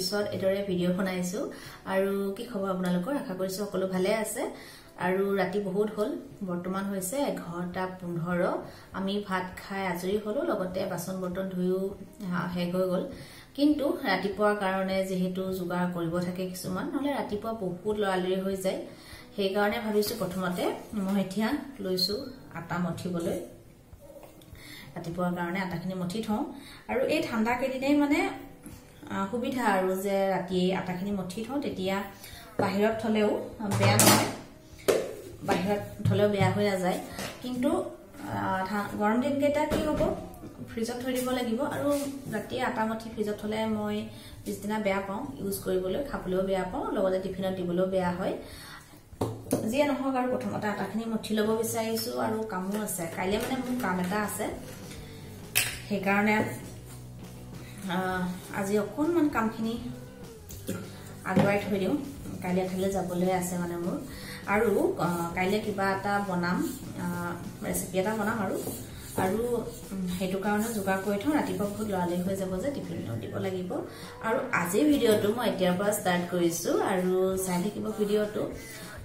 পিছত এইদৰে ভিডিঅ' বনাইছোঁ। আৰু কি খবৰ আপোনালোকৰ? আশা কৰিছোঁ সকলো ভালে আছে। আৰু ৰাতি বহুত হ'ল। বৰ্তমান হৈছে এঘাৰটা পোন্ধৰ। আমি ভাত খাই আজৰি হ'লোঁ লগতে বাচন বৰ্তন ধুইও শেষ হৈ গ'ল। কিন্তু ৰাতিপুৱাৰ কাৰণে যিহেতু যোগাৰ কৰিব থাকে কিছুমান নহ'লে ৰাতিপুৱা বহুত লৰালৰি হৈ যায়। সেইকাৰণে ভাবিছোঁ প্ৰথমতে মই এতিয়া লৈছোঁ আটা মঠিবলৈ। ৰাতিপুৱাৰ কাৰণে আটাখিনি মঠি থওঁ। আৰু এই ঠাণ্ডা কেইদিনেই মানে সুবিধা আৰু যে ৰাতিয়ে আটাখিনি মঠি থওঁ তেতিয়া বাহিৰত থ'লেও বেয়া নহয়। বাহিৰত থ'লেও বেয়া হৈ নাযায়। কিন্তু গৰম দিনকেইটা কি হ'ব? ফ্ৰিজত থৈ দিব লাগিব আৰু ৰাতিয়ে আটা মঠি ফ্ৰিজত থ'লে মই পিছদিনা বেয়া পাওঁ ইউজ কৰিবলৈ খাবলৈও বেয়া পাওঁ লগতে টিফিনত দিবলৈও বেয়া হয়। যিয়ে নহওক আৰু প্ৰথমতে আটাখিনি মঠি ল'ব বিচাৰিছোঁ আৰু কামো আছে। কাইলৈ মানে মোৰ কাম এটা আছে। সেইকাৰণে আজি অকণমান কামখিনি আগুৱাই থৈ দিওঁ। কাইলৈ এঠাইলৈ যাবলৈ আছে মানে মোৰ। আৰু কাইলৈ কিবা এটা বনাম ৰেচিপি এটা বনাম আৰু। আৰু সেইটো কাৰণে যোগাৰ কৰি থওঁ। ৰাতিপুৱা বহুত লৰালৰি হৈ যাব যে টিফিনত দিব লাগিব। আৰু আজিৰ ভিডিঅ'টো মই এতিয়াৰ পৰা ষ্টাৰ্ট কৰিছোঁ আৰু চাই থাকিব ভিডিঅ'টো।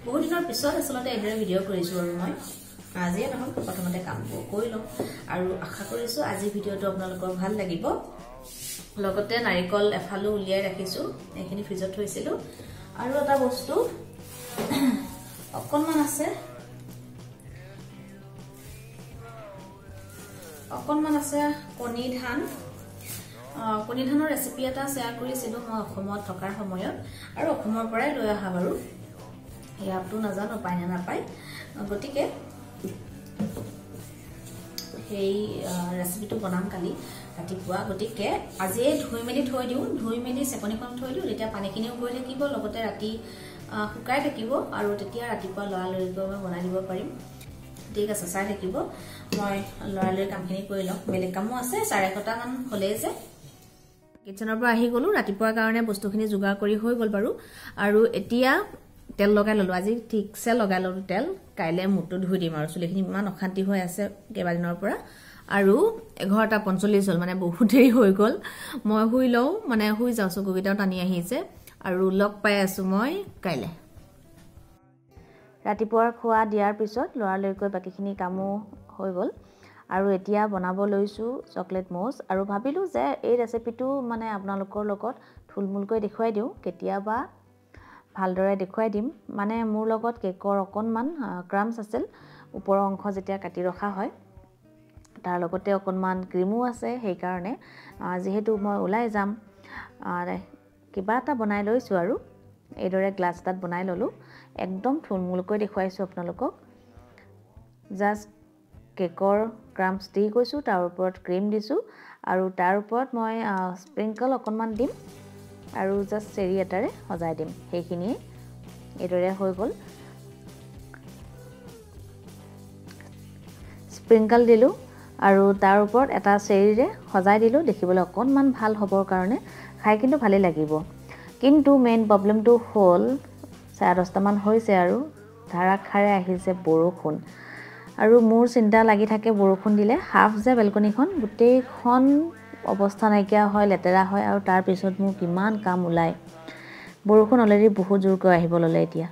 বহুত দিনৰ পিছত আচলতে এইদৰে ভিডিঅ' কৰিছোঁ আৰু মই। আজিয়ে নহওক প্ৰথমতে কামবোৰ কৰি লওঁ। আৰু আশা কৰিছোঁ আজিৰ ভিডিঅ'টো আপোনালোকৰ ভাল লাগিব। লগতে নাৰিকল এফালো উলিয়াই ৰাখিছোঁ এইখিনি ফ্ৰিজত থৈছিলোঁ। আৰু এটা বস্তু অকণমান আছে। অকণমান আছে কণী ধান। কণী ধানৰ ৰেচিপি এটা শ্বেয়াৰ কৰিছিলোঁ মই অসমত থকাৰ সময়ত আৰু অসমৰ পৰাই লৈ অহা বাৰু। ইয়াতো নাজানো পায় নে নাপায়। গতিকে সেই ৰেচিপিটো বনাম কালি। ৰাতিপুৱা গতিকে আজিয়ে ধুই মেলি থৈ দিওঁ। ধুই মেলি চেকনিখন থৈ দিওঁ তেতিয়া পানীখিনিও গৈ থাকিব লগতে ৰাতি শুকাই থাকিব আৰু তেতিয়া ৰাতিপুৱা লৰালৰিকৈ মই বনাই দিব পাৰিম। ঠিক আছে চাই থাকিব। মই লৰালৰি কামখিনি কৰি লওঁ। বেলেগ কামো আছে চাৰে এঘাৰটামান হ'লেই যে। কিটচেনৰ পৰা আহি গ'লোঁ ৰাতিপুৱাৰ কাৰণে বস্তুখিনি যোগাৰ কৰি হৈ গ'ল বাৰু। আৰু এতিয়া তেল লগাই ল'লোঁ। আজি ঠিকছে লগাই ল'লোঁ তেল। কাইলৈ মূৰটো ধুই দিম আৰু। চুলিখিনি ইমান অশান্তি হৈ আছে কেইবাদিনৰ পৰা। আৰু এঘাৰটা পঞ্চল্লিছ হ'ল মানে বহুত দেৰি হৈ গ'ল। মই শুই লওঁ মানে শুই যাওঁ চকুকেইটাও টানি আহিছে আৰু লগ পাই আছোঁ মই কাইলৈ। ৰাতিপুৱাৰ খোৱা দিয়াৰ পিছত লৰালৰিকৈ বাকীখিনি কামো হৈ গ'ল। আৰু এতিয়া বনাব লৈছোঁ চকলেট ম'জ আৰু ভাবিলোঁ যে এই ৰেচিপিটো মানে আপোনালোকৰ লগত থুলমূলকৈ দেখুৱাই দিওঁ। কেতিয়াবা ভালদৰে দেখুৱাই দিম। মানে মোৰ লগত কেকৰ অকণমান ক্ৰামছ আছিল। ওপৰৰ অংশ যেতিয়া কাটি ৰখা হয়। তাৰ লগতে অকণমান ক্ৰীমো আছে সেইকাৰণে যিহেতু মই ওলাই যাম। কিবা এটা বনাই লৈছোঁ আৰু। এইদৰে গ্লাছ এটাত বনাই ল'লোঁ। একদম থুলমূলকৈ দেখুৱাইছোঁ আপোনালোকক। জাষ্ট কেকৰ ক্ৰাম্পছ দি গৈছোঁ তাৰ ওপৰত ক্ৰীম দিছোঁ আৰু তাৰ ওপৰত মই স্প্ৰিংকল অকণমান দিম আৰু জাষ্ট চেৰি এটাৰে সজাই দিম। সেইখিনিয়ে এইদৰে হৈ গ'ল। স্প্ৰিংকল দিলোঁ। আৰু তাৰ ওপৰত এটা চেৰিৰে সজাই দিলোঁ দেখিবলৈ অকণমান ভাল হ'বৰ কাৰণে খাই কিন্তু ভালেই লাগিব। কিন্তু মেইন প্ৰব্লেমটো হ'ল চাৰে দহটামান হৈছে আৰু ধাৰাসাৰে আহিছে বৰষুণ। আৰু মোৰ চিন্তা লাগি থাকে বৰষুণ দিলে হাফ যে বেলকনিখন গোটেইখন অৱস্থা নাইকিয়া হয় লেতেৰা হয় আৰু তাৰপিছত মোৰ কিমান কাম ওলায়। বৰষুণ অলৰেডি বহুত জোৰকৈ আহিব ল'লে এতিয়া।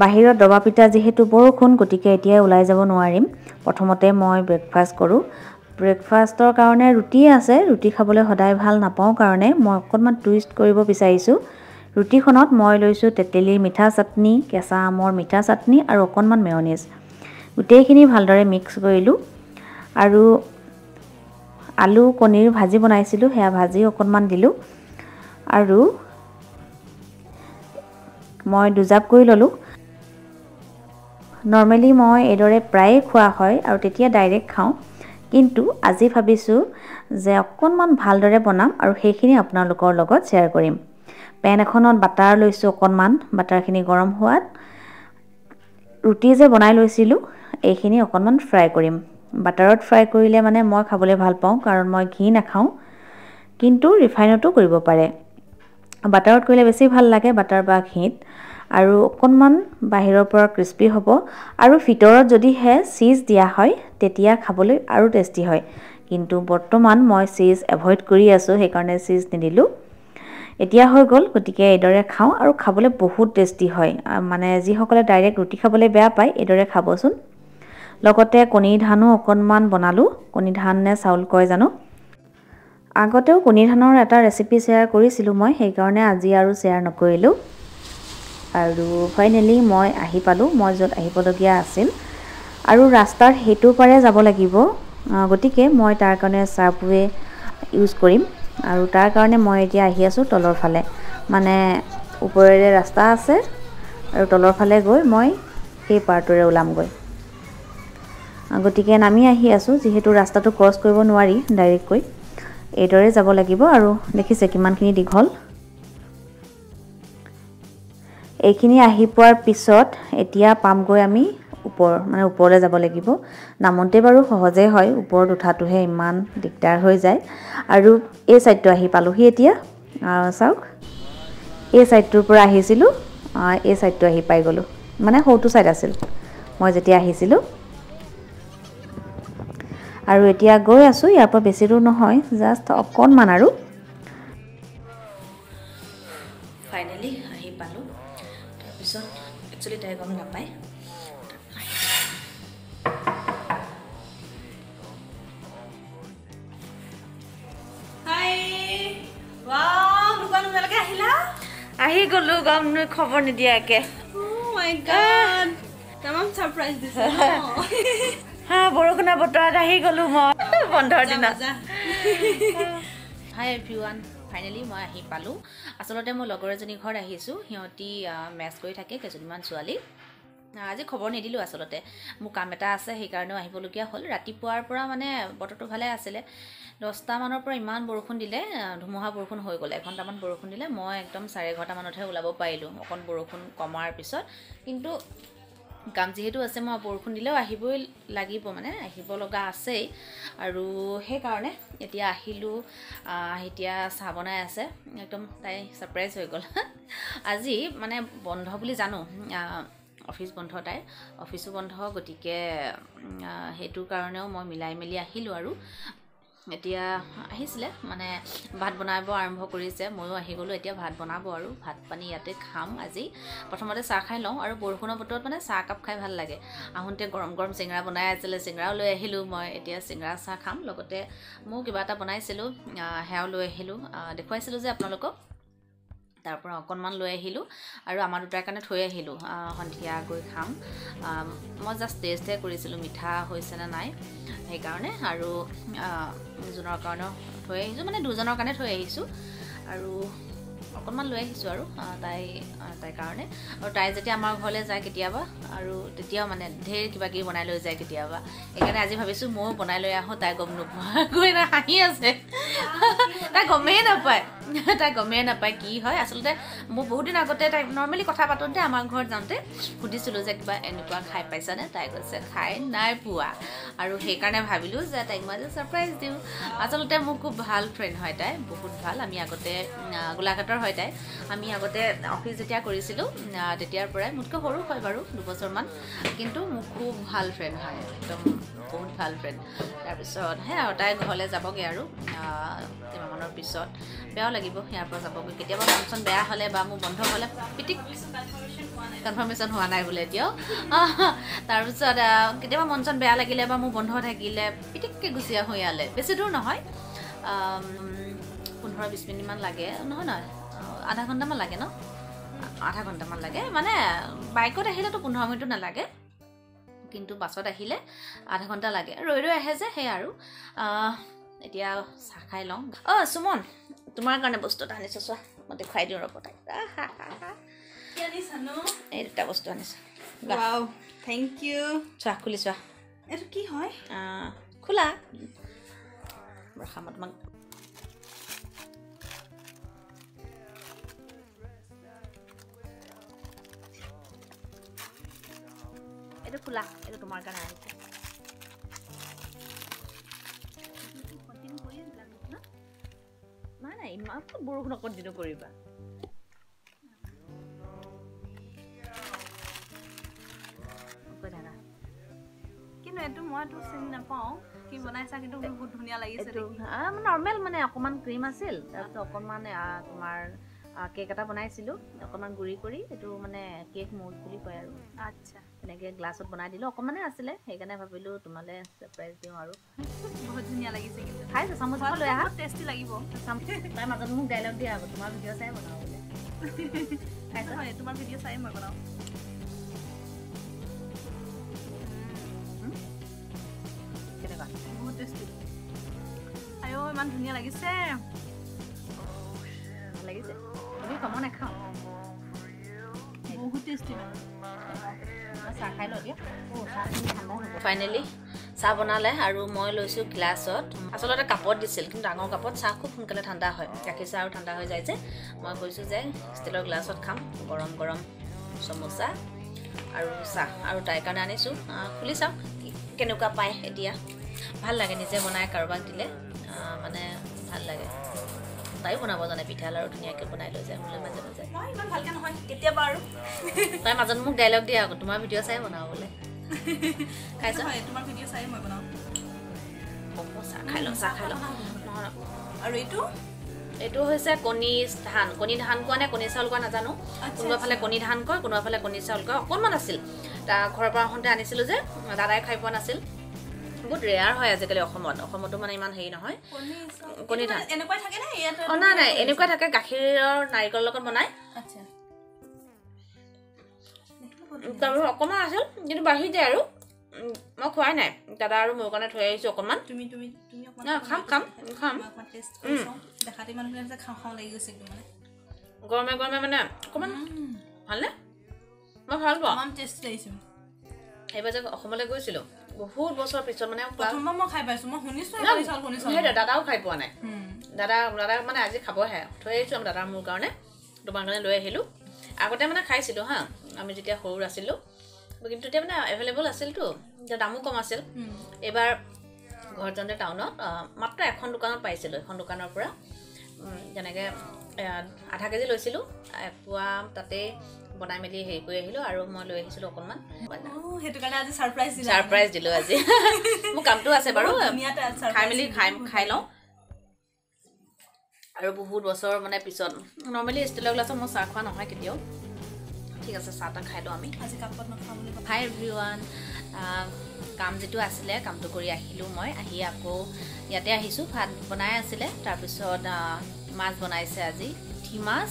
বাহিৰত দবা পিঠা যিহেতু বৰষুণ গতিকে এতিয়াই ওলাই যাব নোৱাৰিম। প্ৰথমতে মই ব্ৰেকফাষ্ট কৰোঁ। ব্ৰেকফাষ্টৰ কাৰণে ৰুটি আছে। ৰুটি খাবলৈ সদায় ভাল নাপাওঁ কাৰণে মই অকণমান টুইষ্ট কৰিব বিচাৰিছোঁ। ৰুটিখনত মই লৈছোঁ তেতেলীৰ মিঠা চাটনি কেঁচা আমৰ মিঠা চাটনি আৰু অকণমান মেয়নিজ। গোটেইখিনি ভালদৰে মিক্স কৰিলোঁ। আৰু আলু কণীৰ ভাজি বনাইছিলোঁ সেয়া ভাজি অকণমান দিলোঁ। আৰু মই দুজাপ কৰি ল'লোঁ। নৰ্মেলি মই এইদৰে প্ৰায়ে খোৱা হয় আৰু তেতিয়া ডাইৰেক্ট খাওঁ। কিন্তু আজি ভাবিছোঁ যে অকণমান ভালদৰে বনাম আৰু সেইখিনি আপোনালোকৰ লগত শ্বেয়াৰ কৰিম। পেন এখনত বাটাৰ লৈছোঁ অকণমান বাটাৰখিনি গৰম হোৱাত। ৰুটি যে বনাই লৈছিলোঁ এইখিনি অকণমান ফ্ৰাই কৰিম। বাটাৰত ফ্ৰাই কৰিলে মানে মই খাবলৈ ভাল পাওঁ কাৰণ মই ঘি নাখাওঁ। কিন্তু ৰিফাইনতো কৰিব পাৰে। বাটাৰত কৰিলে বেছি ভাল লাগে বাটাৰ বা ঘিত। আৰু অকণমান বাহিৰৰ পৰা ক্ৰিস্পি হ'ব। আৰু ভিতৰত যদিহে চীজ দিয়া হয় তেতিয়া খাবলৈ আৰু টেষ্টি হয়। কিন্তু বৰ্তমান মই চীজ এভইড কৰি আছোঁ সেইকাৰণে চীজ নিদিলোঁ। এতিয়া হৈ গ'ল গতিকে এইদৰে খাওঁ আৰু খাবলৈ বহুত টেষ্টি হয়। মানে যিসকলে ডাইৰেক্ট ৰুটি খাবলৈ বেয়া পায় এইদৰে খাবচোন। লগতে কণী ধানো অকণমান বনালোঁ। কণী ধান নে চাউল কয় জানো? আগতেও কণী ধানৰ এটা ৰেচিপি শ্বেয়াৰ কৰিছিলোঁ মই সেইকাৰণে আজি আৰু শ্বেয়াৰ নকৰিলোঁ। আৰু ফাইনেলি মই আহি পালোঁ মই য'ত আহিবলগীয়া আছিল। আৰু ৰাস্তাৰ সেইটো পাৰে যাব লাগিব। গতিকে মই তাৰ কাৰণে চাৰ্ফৱে ইউজ কৰিম। আৰু তাৰ কাৰণে মই এতিয়া আহি আছোঁ তলৰ ফালে। মানে ওপৰেৰে ৰাস্তা আছে আৰু তলৰ ফালে গৈ মই সেই পাৰটোৰে ওলামগৈ। গতিকে নামি আহি আছোঁ যিহেতু ৰাস্তাটো ক্ৰছ কৰিব নোৱাৰি ডাইৰেক্টকৈ এইদৰে যাব লাগিব আৰু দেখিছে কিমানখিনি দীঘল। এইখিনি আহি পোৱাৰ পিছত এতিয়া পামগৈ আমি ওপৰ মানে ওপৰলৈ যাব লাগিব। নামোতে বাৰু সহজেই হয় ওপৰত উঠাটোহে ইমান দিগদাৰ হৈ যায়। আৰু এই ছাইডটো আহি পালোঁহি এতিয়া। চাওক। এই ছাইডটোৰ পৰা আহিছিলোঁ। এই ছাইডটো আহি পাই গ'লোঁ। মানে সৌটো ছাইড আছিল। মই যেতিয়া আহিছিলোঁ। আৰু এতিয়া গৈ আছোঁ। ইয়াৰ পৰা বেছি দূৰ নহয় জাষ্ট অকণমান আৰু। ফাইনেলি আহি পালোঁ। তাৰপিছত একচুৱেলি তাই গম নাপায় আহি গ'লো গম খবৰ নিদিয়াকে বৰষুণৰ বতৰত আহি গ'লো মই বন্ধৰ দিনা হাই এভৰি ওৱান ফাইনেলি মই আহি পালোঁ। আচলতে মই লগৰ এজনী ঘৰত আহিছোঁ। সিহঁতি মেচ কৰি থাকে কেইজনীমান ছোৱালী। আজি খবৰ নিদিলোঁ আচলতে। মোৰ কাম এটা আছে সেইকাৰণেও আহিবলগীয়া হ'ল। ৰাতিপুৱাৰ পৰা মানে বতৰটো ভালে আছিলে। দহটামানৰ পৰা ইমান বৰষুণ দিলে ধুমুহা বৰষুণ হৈ গ'ল। এঘণ্টামান বৰষুণ দিলে মই একদম চাৰে এঘাৰটামানতহে ওলাব পাৰিলোঁ। অকণ বৰষুণ কমাৰ পিছত। কিন্তু কাম যিহেতু আছে মই বৰষুণ দিলেও আহিবই লাগিব মানে আহিব লগা আছেই। আৰু সেইকাৰণে এতিয়া আহিলোঁ। এতিয়া চাহ বনাই আছে। একদম তাই ছাৰপ্ৰাইজ হৈ গ'ল। আজি মানে বন্ধ বুলি জানো। অফিচ বন্ধ তাইৰ। অফিচো বন্ধ গতিকে সেইটো কাৰণেও মই মিলাই মেলি আহিলোঁ আৰু। এতিয়া আহিছিলে মানে ভাত বনাব আৰম্ভ কৰিছে ময়ো আহি গ'লোঁ এতিয়া ভাত বনাব আৰু ভাত পানী ইয়াতে খাম আজি। প্ৰথমতে চাহ খাই লওঁ আৰু বৰষুণৰ বতৰত মানে চাহ কাপ খাই ভাল লাগে। আহোঁতে গৰম গৰম চিঙৰা বনাই আছিলে চিঙৰাও লৈ আহিলোঁ মই এতিয়া চিঙৰা চাহ খাম লগতে ময়ো কিবা এটা বনাইছিলোঁ সেয়াও লৈ আহিলোঁ। দেখুৱাইছিলোঁ যে আপোনালোকক। তাৰ পৰা অকণমান লৈ আহিলোঁ আৰু আমাৰ দুটাৰ কাৰণে থৈ আহিলোঁ সন্ধিয়া গৈ খাম। মই জাষ্ট টেষ্টহে কৰিছিলোঁ মিঠা হৈছেনে নাই সেইকাৰণে আৰু জোনৰ কাৰণেও থৈ আহিছোঁ মানে দুজনৰ কাৰণে থৈ আহিছোঁ আৰু অকণমান লৈ আহিছোঁ আৰু তাই তাইৰ কাৰণে। আৰু তাই যেতিয়া আমাৰ ঘৰলৈ যায় কেতিয়াবা আৰু তেতিয়াও মানে ঢেৰ কিবা কিবি বনাই লৈ যায় কেতিয়াবা। সেইকাৰণে আজি ভাবিছোঁ ময়ো বনাই লৈ আহোঁ তাই গম নোপোৱাকৈ হাঁহি আছে। তাই গমেই নাপায়। তাই গমেই নাপায় কি হয়। আচলতে মোৰ বহুত দিন আগতে তাইক নৰ্মেলি কথা পাতোঁতে আমাৰ ঘৰত যাওঁতে সুধিছিলোঁ যে কিবা এনেকুৱা খাই পাইছানে? তাই কৈছে খাই নাই পোৱা। আৰু সেইকাৰণে ভাবিলোঁ যে তাইক মই যে ছাৰপ্ৰাইজ দিওঁ। আচলতে মোৰ খুব ভাল ফ্ৰেণ্ড হয় তাই বহুত ভাল। আমি আগতে গোলাঘাটৰ হয় তাই। আমি আগতে অফিচ যেতিয়া কৰিছিলোঁ তেতিয়াৰ পৰাই মোতকৈ সৰু হয় বাৰু দুবছৰমান। কিন্তু মোক খুব ভাল ফ্ৰেণ্ড হয় একদম বহুত ভাল ফ্ৰেণ্ড তাৰপিছত সেয়া তাই ঘৰলৈ যাবগৈ আৰু কেইমাহমানৰ পিছত। বেয়াও লাগিব ইয়াৰ পৰা যাবগৈ। কেতিয়াবা ফাংচন বেয়া হ'লে বা মোৰ বন্ধ হ'লে পিটিক কনফাৰ্মেশ্যন হোৱা নাই বোলে এতিয়াও। তাৰপিছত কেতিয়াবা মন চন বেয়া লাগিলে বা মোৰ বন্ধ থাকিলে পিটিককৈ গুচি আহোঁ ইয়ালৈ। বেছি দূৰ নহয়। পোন্ধৰ বিছ মিনিটমান লাগে। নহয় নহয়। আধা ঘণ্টামান লাগে ন? আধা ঘণ্টামান লাগে। মানে বাইকত আহিলেতো পোন্ধৰ মিনিটো নালাগে। কিন্তু বাছত আহিলে আধা ঘণ্টা লাগে। ৰৈ ৰৈ আহে যে সেয়া আৰু। এতিয়া চাহ খাই লওঁ। অ' সুমন তোমাৰ কাৰণে বস্তু এটা আনিছোঁ চোৱা মই দেখুৱাই দিওঁ ৰ'ব তাইক। এই দুটা বস্তু আনিছোঁ। থেংক ইউ চোৱা খুলি চোৱা। এইটো কি হয়? খোলা। ৰখা মই তোমাক এইটো খোলা এইটো তোমাৰ কাৰণে ইমান বৰষুণ কণ্টিনিউ কৰিবা। কিন্তু এইটো মইতো চিনি নাপাওঁ কি বনাইছা কিন্তু বহুত ধুনীয়া লাগিছে নৰ্মেল মানে অকণমান ক্ৰীম আছিল তাৰপিছত অকণমান তোমাৰ কেক এটা বনাইছিলোঁ অকণমান গুড়ি কৰি এইটো মানে কেক মৌজ বুলি কয় আৰু। আচ্ছা। এনেকৈ গ্লাছত বনাই দিলোঁ অকণমানে আছিলে সেইকাৰণে ভাবিলোঁ তোমালৈ ছাৰপ্ৰাইজ দিওঁ আৰু। বহুত ধুনীয়া লাগিছে কিন্তু। খাইছোঁ চামুচ এখন লৈ আহা। টেষ্টি লাগিব। তাৰ মাজত মোক ডাইলগ দিয়া আকৌ তোমাৰ ভিডিঅ' চাই বনাওঁ বোলে। খাইছা? হয় তোমাৰ ভিডিঅ' চাই মই বনাওঁ। কেনেকুৱা? বহুত টেষ্টি আইঅ ইমান ধুনীয়া লাগিছে। ভাল লাগিছে। তুমি কম নাখাওঁ বহুত টেষ্টি মানে ফাইনেলি চাহ বনালে আৰু মই লৈছোঁ গ্লাছত আচলতে কাপত দিছিল কিন্তু ডাঙৰ কাপত চাহ খুব সোনকালে ঠাণ্ডা হয় গাখীৰ চাহ আৰু ঠাণ্ডা হৈ যায় যে মই কৈছোঁ যে ষ্টিলৰ গ্লাছত খাম গৰম গৰম চমোচা আৰু চাহ আৰু তাইৰ কাৰণে আনিছোঁ খুলি চাওঁ কেনেকুৱা পায় এতিয়া ভাল লাগে নিজে বনাই কাৰোবাক দিলে মানে ভাল লাগে তাইও বনাব জানে পিঠা লাৰু ধুনীয়াকৈ বনাই লৈ যায় মোলৈ মাজে মাজে। মই ইমান ভালকে নহয় কেতিয়াবা আৰু। তাই মাজত মোক ডাইলগ দিয়ে আকৌ তোমাৰ ভিডিঅ' চাই বনাওঁ বোলে। খাইছা? হয় তোমাৰ ভিডিঅ' চাই মই বনাওঁ। হ'ব চাহ খাই লওঁ চাহ খাই লওঁ। নহয় আৰু এইটো? এইটো হৈছে কণী ধান। কণী ধান কোৱা নে কণী চাউল কোৱা নাজানো। কোনোবা ফালে কণী ধান কয় কোনোবা ফালে কণী চাউল কয়। অকণমান আছিল। তাৰ ঘৰৰ পৰা আহোঁতে আনিছিলোঁ যে দাদাই খাই পোৱা নাছিল। বহুত ৰেয়াৰ হয় আজিকালি অসমত। অসমতো মানে ইমান হেৰি নহয়। কণী ধান। অঁ নাই নাই এনেকুৱা থাকে। গাখীৰৰ নাৰিকলৰ লগত আচ্ছা। তাৰপিছত অকণমান আছিল কিন্তু বাঢ়ি যায় আৰু মই খোৱাই নাই। দাদা আৰু মোৰ কাৰণে থৈ আহিছোঁ অকণমান। খাম, খাম, খাম। গৰমে গৰমে মানে অকণমান ভালনে? মই ভাল পাওঁ। ইমান টেষ্ট লাগিছে এইবাৰ যে অসমলৈ গৈছিলোঁ। বহুত বছৰ পিছত মানে দাদাও খাই পোৱা নাই। দাদা দাদা মানে আজি খাবহে। থৈ আহিছোঁ আমি দাদাৰ মোৰ কাৰণে। তোমাৰ কাৰণে লৈ আহিলোঁ। আগতে মানে খাইছিলোঁ হা। আমি যেতিয়া সৰু আছিলোঁ। কিন্তু তেতিয়া মানে এভেইলেবল আছিলতো। এতিয়া দামো কম আছিল। এইবাৰ ঘৰত যাওঁতে টাউনত মাত্ৰ এখন দোকানত পাইছিলোঁ এখন দোকানৰ পৰা। যেনেকৈ আধা কেজি লৈছিলোঁ। এপোৱা তাতেই বনাই মেলি হেৰি কৰি আহিলোঁ আৰু মই লৈ আহিছিলোঁ অকণমান। অ', সেইটো কাৰণে আজি ছাৰপ্ৰাইজ দিলা। ছাৰপ্ৰাইজ দিলোঁ আজি। মোৰ কামটো আছে বাৰু। খাই মেলি খাই। খাই লওঁ। আৰু বহুত বছৰ মানে পিছত। নৰ্মেলি ষ্টিলৰ গ্লাছত মই চাহ খোৱা নহয় কেতিয়াও। ঠিক আছে চাহ তাহ খাই লওঁ আমি। আজি কাপত নাখাওঁ বুলি কথা। হাই এভৰি ওৱান কাম যিটো আছিলে কামটো কৰি আহিলোঁ মই। আহি আকৌ ইয়াতে আহিছোঁ। ভাত বনাই আছিলে। তাৰপিছত মাছ বনাইছে আজি। পুঠি মাছ।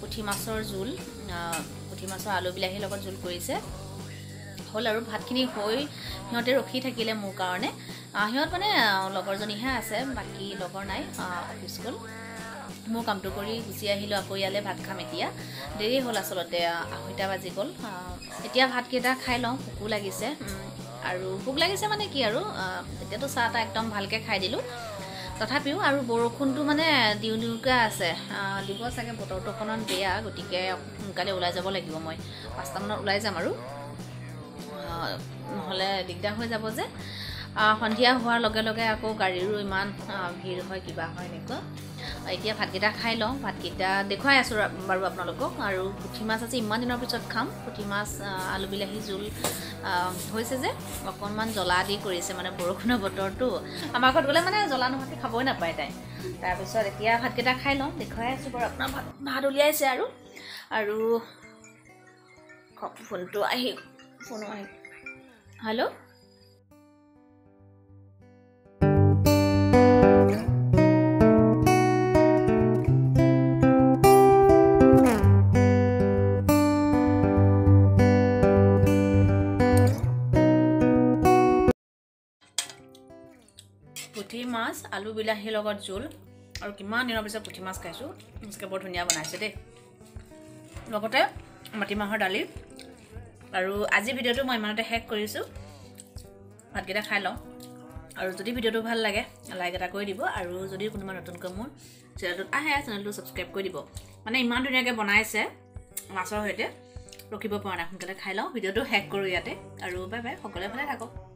পুঠি মাছৰ জোল পুঠি মাছৰ আলু বিলাহীৰ লগত জোল কৰিছে। হ'ল আৰু ভাতখিনি হৈ সিহঁতে ৰখি থাকিলে মোৰ কাৰণে। সিহঁত মানে লগৰজনীহে আছে বাকী লগৰ নাই অফিচ গ'ল। মোৰ কামটো কৰি গুচি আহিলোঁ আকৌ ইয়ালৈ ভাত খাম এতিয়া। দেৰি হ'ল আচলতে আঢ়ৈটা বাজি গ'ল। এতিয়া ভাতকেইটা খাই লওঁ ভোকো লাগিছে। আৰু ভোক লাগিছে মানে কি আৰু এতিয়াতো চাহ তাহ একদম ভালকৈ খাই দিলোঁ। তথাপিও আৰু বৰষুণটো মানে দিওঁ দিওঁকৈ আছে। দিব চাগে বতৰটো অকণমান বেয়া গতিকে সোনকালে ওলাই যাব লাগিব মই। পাঁচটামানত ওলাই যাম আৰু। নহ'লে দিগদাৰ হৈ যাব যে। সন্ধিয়া হোৱাৰ লগে লগে আকৌ গাড়ীৰো ইমান ভিৰ হয় কিবা হয় এনেকুৱা। এতিয়া ভাতকেইটা খাই লওঁ। ভাতকেইটা দেখুৱাই আছোঁ বাৰু আপোনালোকক। আৰু পুঠি মাছ আজি ইমান দিনৰ পিছত খাম। পুঠি মাছ আলু বিলাহী জোল হৈছে যে। অকণমান জ্বলা দি কৰিছে মানে বৰষুণৰ বতৰটো। আমাৰ ঘৰত গ'লে মানে জ্বলা নোহোৱাকৈ খাবই নাপায় তাই। তাৰপিছত এতিয়া ভাতকেইটা খাই লওঁ। দেখুৱাই আছোঁ বাৰু আপোনাৰ ভাত ভাত উলিয়াইছে আৰু। আৰু ফোনটো আহি ফোনো আহি হেল্ল' পুঠি মাছ আলু বিলাহীৰ লগত জোল। আৰু কিমান দিনৰ পিছত পুঠি মাছ খাইছোঁ সঁচাকৈ বৰ ধুনীয়া বনাইছে দেই। লগতে মাটিমাহৰ দালি। আৰু আজি ভিডিঅ'টো মই ইমানতে শেষ কৰিছোঁ। ভাতকেইটা খাই লওঁ। আৰু যদি ভিডিঅ'টো ভাল লাগে লাইক এটা কৰি দিব। আৰু যদি কোনোবা নতুনকৈ মোৰ চেনেলটোত আহে চেনেলটো ছাবস্ক্ৰাইব কৰি দিব। মানে ইমান ধুনীয়াকৈ বনাইছে মাছৰ সৈতে। ৰখিব পৰা নাই সোনকালে খাই লওঁ। ভিডিঅ'টো শেষ কৰোঁ ইয়াতে। আৰু বাই বাই সকলোৱে ভালে থাকক।